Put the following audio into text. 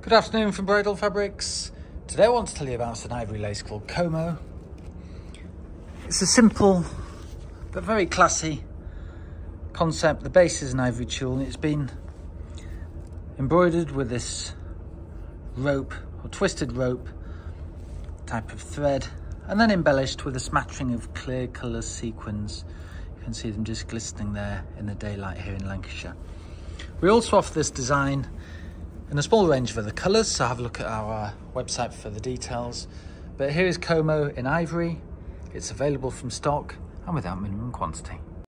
Good afternoon from Bridal Fabrics. Today I want to tell you about an ivory lace called Como. It's a simple but very classy concept. The base is an ivory tulle and it's been embroidered with this rope or twisted rope type of thread and then embellished with a smattering of clear colour sequins. You can see them just glistening there in the daylight here in Lancashire. We also offer this design in a small range of other colours, so have a look at our uh, website for the details. But here is Como in ivory. It's available from stock and without minimum quantity.